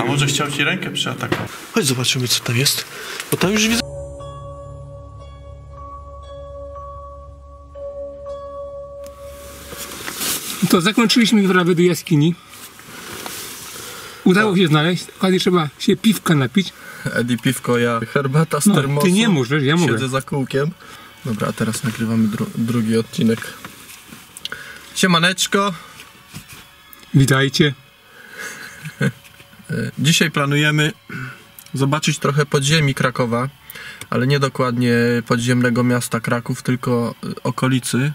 A może chciał ci rękę przeatakować? Chodź zobaczymy co tam jest. Bo tam już widzę. To zakończyliśmy wyprawę do jaskini. Udało się znaleźć, ale trzeba się piwka napić. Edi piwko, ja herbata z No, termosu. ty nie możesz, ja mogę. Siedzę za kółkiem. Dobra, a teraz nagrywamy dru drugi odcinek. Siemaneczko. Witajcie. Dzisiaj planujemy zobaczyć trochę podziemi Krakowa, ale nie dokładnie podziemnego miasta Kraków, tylko y, okolicy.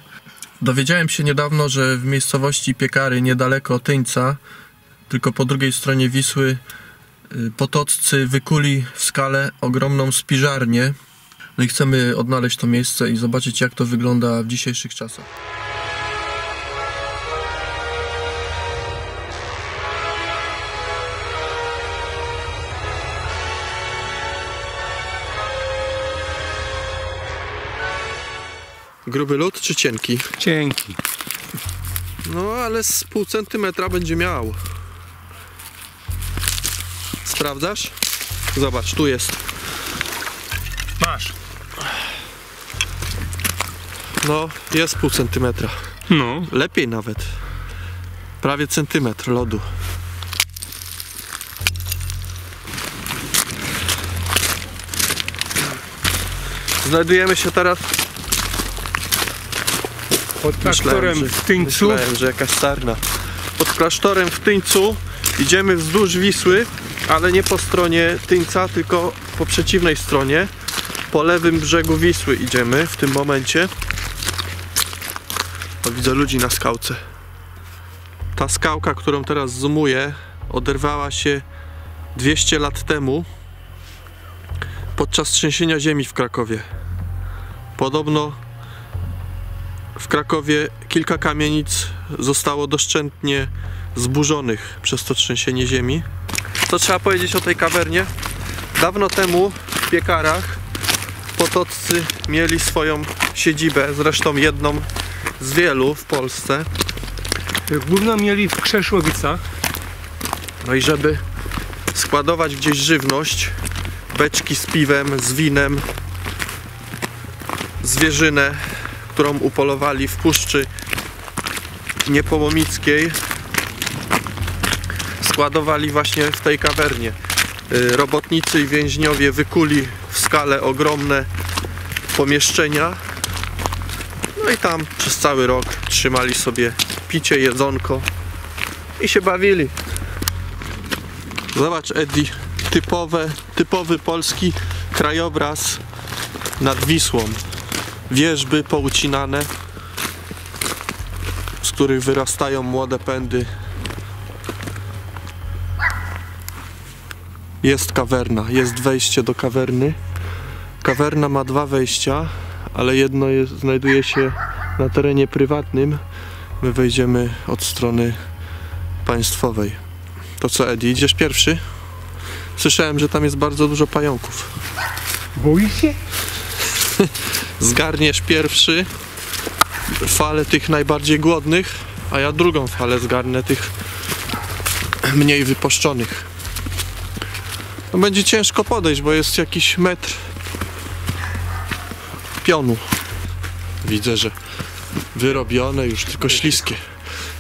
Dowiedziałem się niedawno, że w miejscowości Piekary, niedaleko Tyńca, tylko po drugiej stronie Wisły, y, potoccy wykuli w skale ogromną spiżarnię. No i chcemy odnaleźć to miejsce i zobaczyć, jak to wygląda w dzisiejszych czasach. Gruby lód czy cienki? Cienki. No ale z pół centymetra będzie miał. Sprawdzasz? Zobacz, tu jest. Masz. No, jest pół centymetra. No. Lepiej nawet. Prawie centymetr lodu. Znajdujemy się teraz Pod traktorem że- w Tyńcu. Myślałem, że jakaś sarna. Pod klasztorem w Tyńcu idziemy wzdłuż Wisły, ale nie po stronie Tyńca, tylko po przeciwnej stronie. Po lewym brzegu Wisły idziemy w tym momencie. O, widzę ludzi na skałce. Ta skałka, którą teraz zoomuję, oderwała się 200 lat temu podczas trzęsienia ziemi w Krakowie. Podobno w Krakowie kilka kamienic zostało doszczętnie zburzonych przez to trzęsienie ziemi. Co trzeba powiedzieć o tej kawernie? Dawno temu w piekarach potoccy mieli swoją siedzibę, zresztą jedną z wielu w Polsce. Główną mieli w Krzeszłowicach. No i żeby składować gdzieś żywność, beczki z piwem, z winem, zwierzynę, którą upolowali w Puszczy Niepołomickiej, składowali właśnie w tej kawernie. Y, Robotnicy i więźniowie wykuli w skale ogromne pomieszczenia. No i tam przez cały rok trzymali sobie picie, jedzonko i się bawili. Zobacz Eddie, typowe, typowy polski krajobraz nad Wisłą. Wierzby poucinane, z których wyrastają młode pędy. Jest kawerna, jest wejście do kawerny. Kawerna ma dwa wejścia, ale jedno jest, znajduje się na terenie prywatnym. My wejdziemy od strony państwowej. To co, Eddie, idziesz pierwszy? Słyszałem, że tam jest bardzo dużo pająków. Boisz się? Zgarniesz pierwszy falę tych najbardziej głodnych, a ja drugą falę zgarnę tych mniej wypuszczonych. No będzie ciężko podejść, bo jest jakiś metr pionu. Widzę, że wyrobione, już tylko śliskie.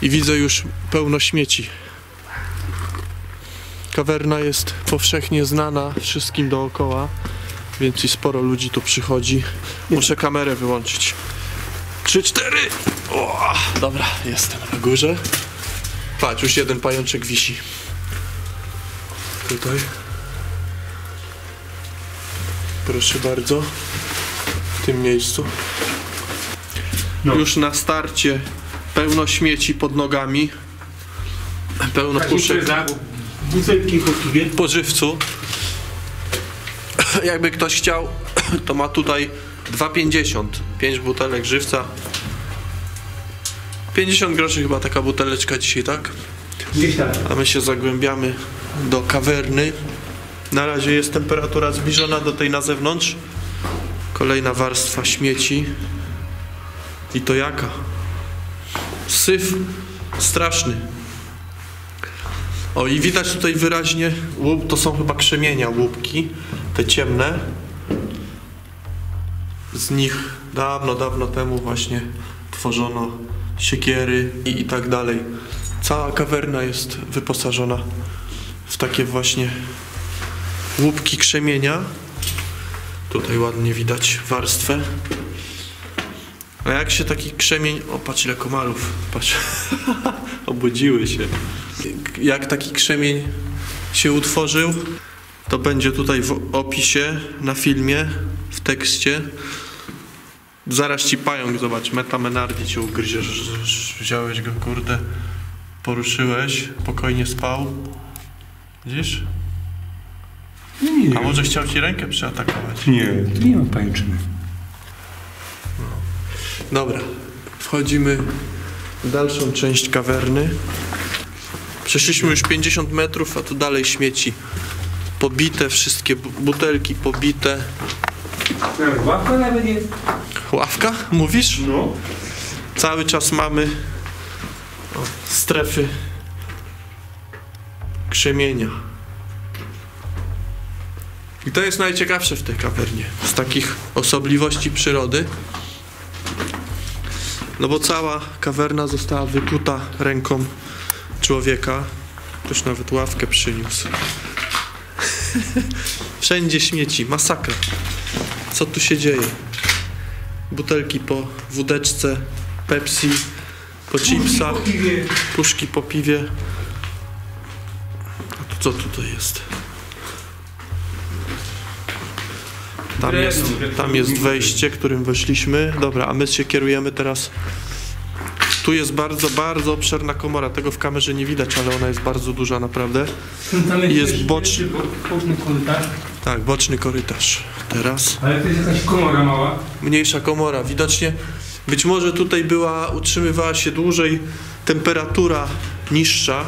I widzę już pełno śmieci. Kawerna jest powszechnie znana wszystkim dookoła, więc i sporo ludzi tu przychodzi. Muszę kamerę wyłączyć. Trzy, cztery. O, dobra, jestem na górze. Patrz, już jeden pajączek wisi. Tutaj. Proszę bardzo. W tym miejscu. No. Już na starcie pełno śmieci pod nogami. Pełno puszek Butelki Jakby ktoś chciał, to ma tutaj 2,50. 5 butelek żywca. 50 groszy chyba taka buteleczka dzisiaj, tak? A my się zagłębiamy do kawerny. Na razie jest temperatura zbliżona do tej na zewnątrz. Kolejna warstwa śmieci. I to jaka? Syf straszny. O i widać tutaj wyraźnie, łup, to są chyba krzemienia łupki, te ciemne. Z nich dawno, dawno temu właśnie tworzono siekiery i, i tak dalej. Cała kawerna jest wyposażona w takie właśnie łupki krzemienia. Tutaj ładnie widać warstwę. A jak się taki krzemień... O, patrz ile komarów. Patrz. Obudziły się. Jak taki krzemień się utworzył, to będzie tutaj w opisie, na filmie, w tekście. Zaraz ci pająk, zobacz, Meta Menardi cię ugryzie, wziąłeś go, kurde, poruszyłeś, spokojnie spał. Widzisz? Nie, A może chciał ci rękę przeatakować? nie, tu nie ma pajęczyny. Dobra, wchodzimy w dalszą część kawerny. Przeszliśmy już 50 metrów, a tu dalej śmieci. Pobite, wszystkie bu- butelki pobite. Łapka nawet jest. Ławka, mówisz? No. Cały czas mamy strefy krzemienia. I to jest najciekawsze w tej kawernie. Z takich osobliwości przyrody. No bo cała kawerna została wykuta ręką człowieka. Ktoś nawet ławkę przyniósł. Wszędzie śmieci, masakra. Co tu się dzieje? butelki po wódeczce, Pepsi, po chipsach, puszki po piwie. A tu co tutaj jest? Tam jest, tam jest wejście, którym weszliśmy. Dobra, a my się kierujemy teraz. Tu jest bardzo, bardzo obszerna komora. Tego w kamerze nie widać, ale ona jest bardzo duża naprawdę. Tam Jest Boczny korytarz. Tak, boczny korytarz. Teraz. Ale to jest jakaś komora mała. mniejsza komora. Widocznie być może tutaj była, utrzymywała się dłużej temperatura niższa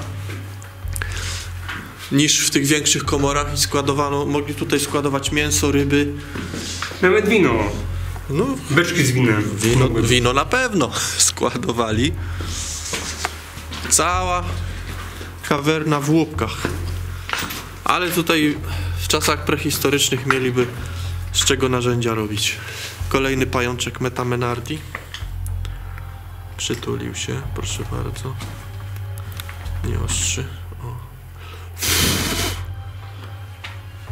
niż w tych większych komorach i składowano, mogli tutaj składować mięso, ryby. Nawet wino. No, Beczki z winem. wino, wino na pewno składowali. Cała kawerna w łupkach. Ale tutaj w czasach prehistorycznych mieliby z czego narzędzia robić. Kolejny pajączek Metamenardi. Przytulił się, proszę bardzo. Nie ostrzy. O.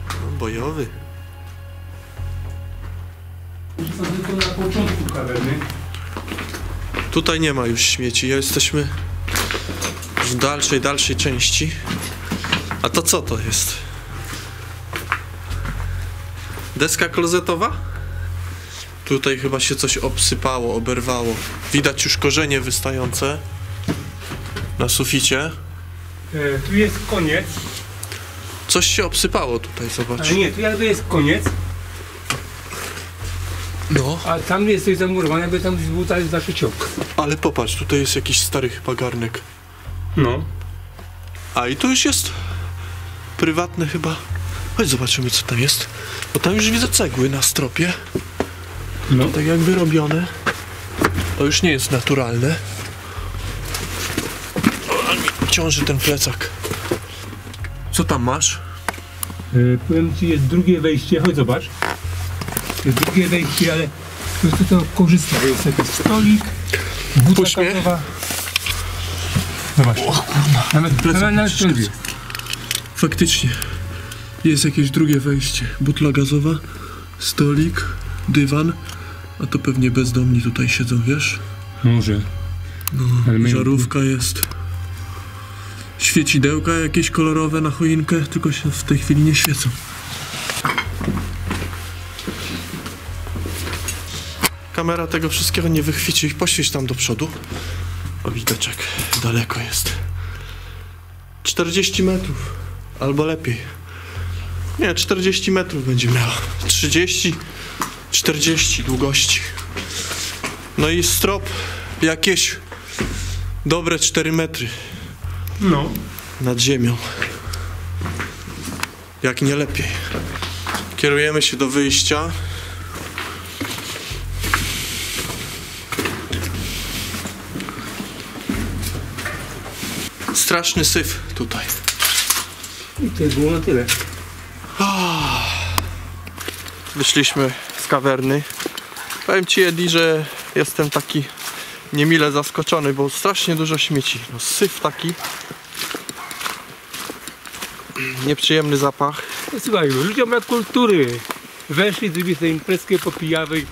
No, bojowy. Na początku kawerny. Tutaj nie ma już śmieci. Jesteśmy w dalszej, dalszej części. A to co to jest? Deska klozetowa? Tutaj chyba się coś obsypało, oberwało. Widać już korzenie wystające na suficie. E, tu jest koniec. Coś się obsypało tutaj, zobacz. Ale nie, tu jakby jest koniec. No, A tam jest coś zamurowane, jakby tam był dalej zawsze ciąg. ale popatrz, tutaj jest jakiś stary chyba garnek. No. A i tu już jest prywatne chyba. Chodź zobaczymy co tam jest. Bo tam już widzę cegły na stropie. No. Tak jakby robione. To już nie jest naturalne. O, ciąży ten plecak. Co tam masz? E, powiem ci, jest drugie wejście, chodź zobacz. Jest drugie wejście, ale to jest to korzystne, bo jest jakiś stolik, buta Puść mnie. kawowa. Zobacz. Nawet, nawet, nawet prąd jest. Faktycznie. Jest jakieś drugie wejście. Butla gazowa, stolik, dywan. A to pewnie bezdomni tutaj siedzą, wiesz? Może. My- Żarówka jest. Świecidełka jakieś kolorowe na choinkę, tylko się w tej chwili nie świecą. Kamera tego wszystkiego nie wychwyci. Poświeć tam do przodu. O, widać jak daleko jest. 40 metrów. Albo lepiej. Nie, 40 metrów będzie miała. 30, 40 długości. No i strop jakieś dobre 4 metry No. nad ziemią. Jak nie lepiej. Kierujemy się do wyjścia. Straszny syf tutaj. I to było na tyle. Wyszliśmy z kawerny. Powiem Ci, Edi, że jestem taki niemile zaskoczony, bo strasznie dużo śmieci. No, syf taki. Nieprzyjemny zapach. No, słuchaj, ludziom brak kultury. Weszli, zrobili sobie imprezkę, popijały,